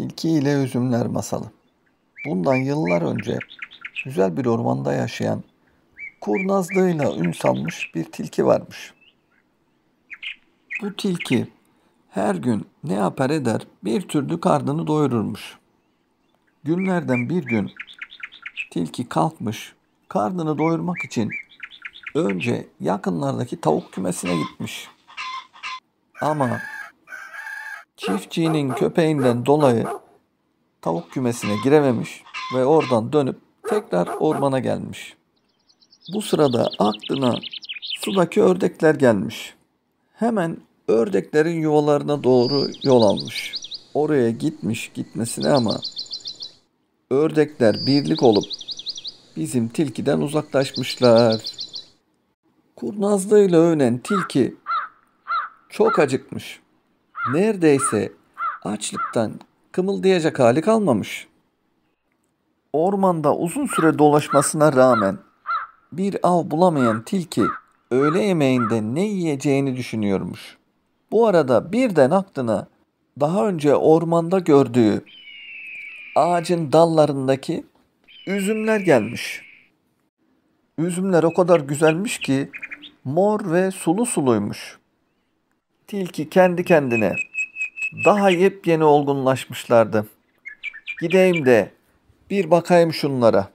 Tilki ile Üzümler Masalı Bundan yıllar önce güzel bir ormanda yaşayan kurnazlığıyla ün salmış bir tilki varmış. Bu tilki her gün ne yapar eder bir türlü karnını doyururmuş. Günlerden bir gün tilki kalkmış karnını doyurmak için önce yakınlardaki tavuk kümesine gitmiş. Ama çiftçinin köpeğinden dolayı tavuk kümesine girememiş ve oradan dönüp tekrar ormana gelmiş. Bu sırada aklına sudaki ördekler gelmiş. Hemen ördeklerin yuvalarına doğru yol almış. Oraya gitmiş gitmesine ama ördekler birlik olup bizim tilkiden uzaklaşmışlar. Kurnazlığıyla övünen tilki çok acıkmış. Neredeyse açlıktan kımıldayacak hali kalmamış. Ormanda uzun süre dolaşmasına rağmen bir av bulamayan tilki öğle yemeğinde ne yiyeceğini düşünüyormuş. Bu arada birden aklına daha önce ormanda gördüğü ağacın dallarındaki üzümler gelmiş. Üzümler o kadar güzelmiş ki mor ve sulu suluymuş. Tilki kendi kendine daha yepyeni olgunlaşmışlardı. Gideyim de bir bakayım şunlara.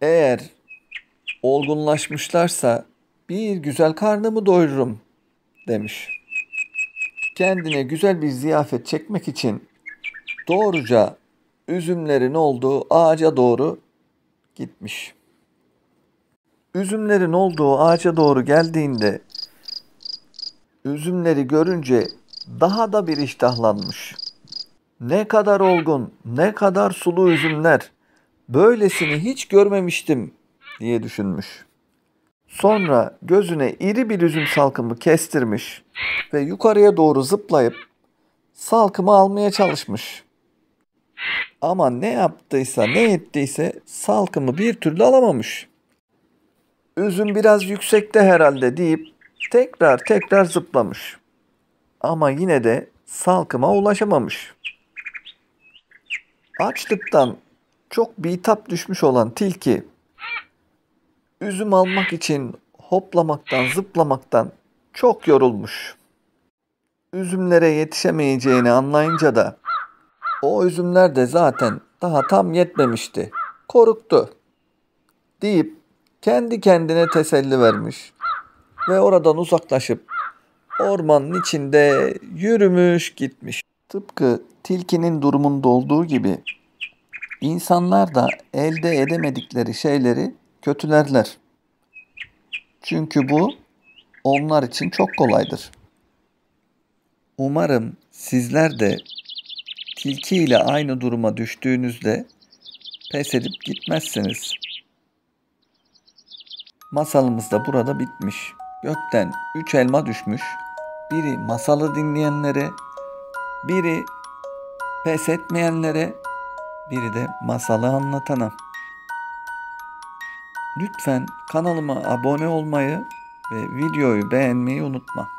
Eğer olgunlaşmışlarsa bir güzel karnımı doyururum demiş. Kendine güzel bir ziyafet çekmek için doğruca üzümlerin olduğu ağaca doğru gitmiş. Üzümlerin olduğu ağaca doğru geldiğinde üzümleri görünce daha da bir iştahlanmış. Ne kadar olgun, ne kadar sulu üzümler. Böylesini hiç görmemiştim diye düşünmüş. Sonra gözüne iri bir üzüm salkımı kestirmiş ve yukarıya doğru zıplayıp salkımı almaya çalışmış. Ama ne yaptıysa ne ettiyse salkımı bir türlü alamamış. Üzüm biraz yüksekte herhalde deyip tekrar tekrar zıplamış. Ama yine de salkıma ulaşamamış. Açlıktan çok bitap düşmüş olan tilki üzüm almak için hoplamaktan zıplamaktan çok yorulmuş. Üzümlere yetişemeyeceğini anlayınca da o üzümler de zaten daha tam yetmemişti. Koruktu deyip kendi kendine teselli vermiş ve oradan uzaklaşıp ormanın içinde yürümüş gitmiş. Tıpkı tilkinin durumunda olduğu gibi insanlar da elde edemedikleri şeyleri kötülerler. Çünkü bu onlar için çok kolaydır. Umarım sizler de tilki ile aynı duruma düştüğünüzde pes edip gitmezsiniz. Masalımız da burada bitmiş. Gökten üç elma düşmüş. Biri masalı dinleyenlere, biri pes etmeyenlere, biri de masalı anlatana. Lütfen kanalıma abone olmayı ve videoyu beğenmeyi unutma.